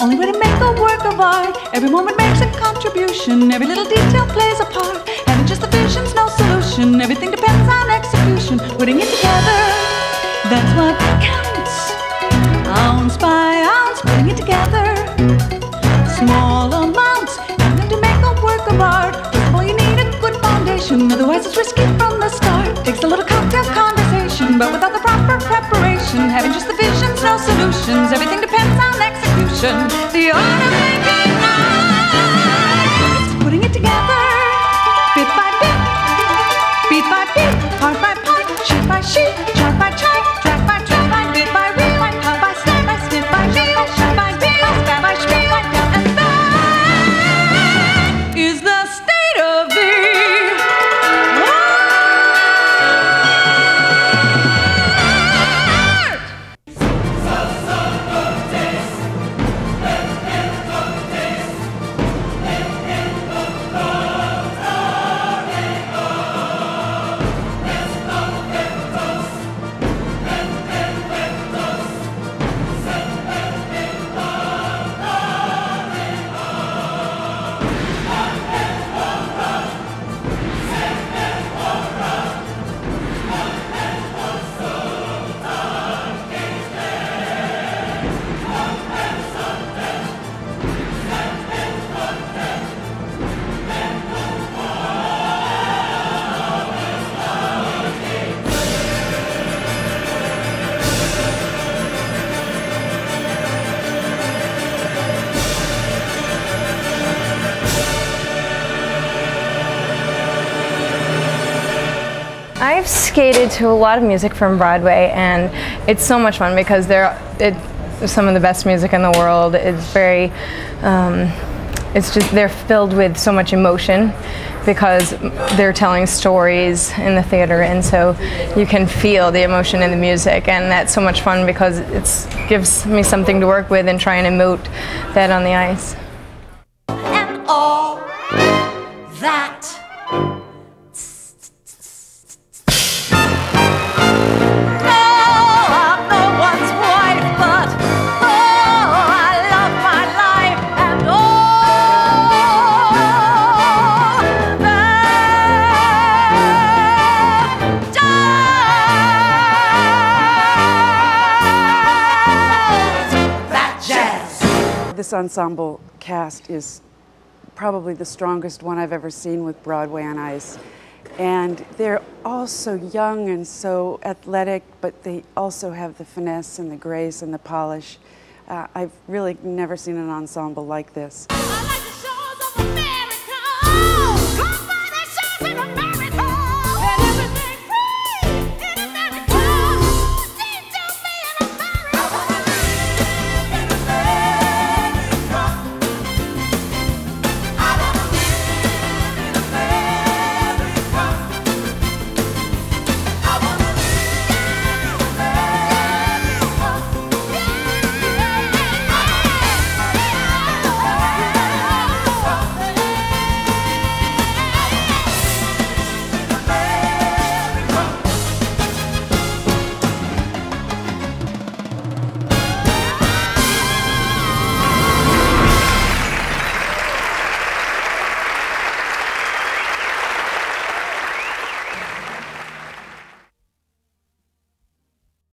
Every little makeup work of art every moment makes a contribution, every little detail plays a part. Having just the vision's no solution, everything depends on execution. Putting it together, that's what counts. Ounce by ounce, putting it together. Small amounts, nothing to make a work of art. First of all, you need a good foundation, otherwise it's risky from the start. Takes a little cocktail conversation, but without the proper preparation, having just execution. The art of making art putting it together, bit by bit, beat by beat, I've skated to a lot of music from Broadway, and it's so much fun because they're it, some of the best music in the world. It's very, um, it's just they're filled with so much emotion because they're telling stories in the theater, and so you can feel the emotion in the music, and that's so much fun because it gives me something to work with and try and emote that on the ice. and all that. This ensemble cast is probably the strongest one I've ever seen with Broadway on Ice. And they're all so young and so athletic, but they also have the finesse and the grace and the polish. Uh, I've really never seen an ensemble like this.